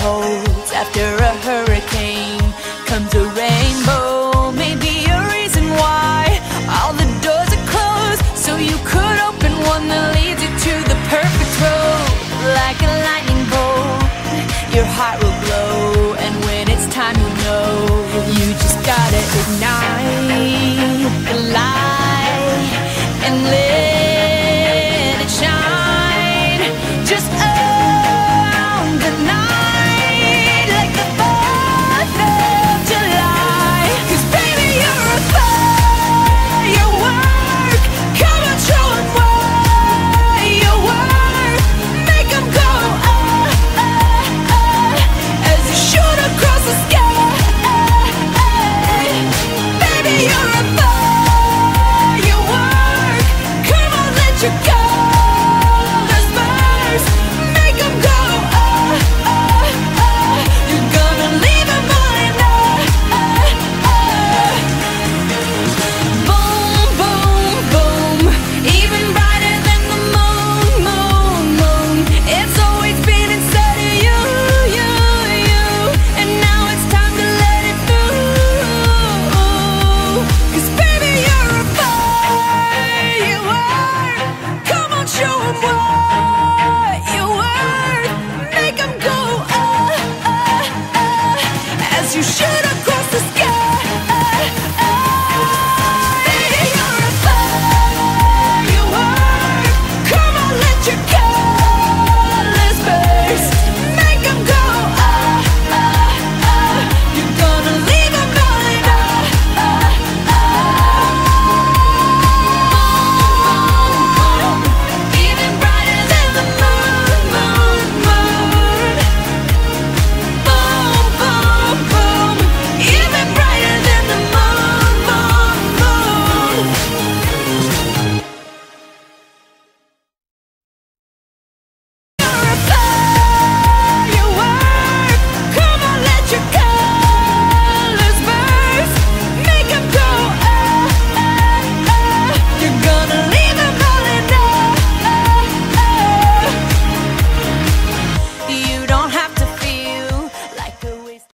holds after you're a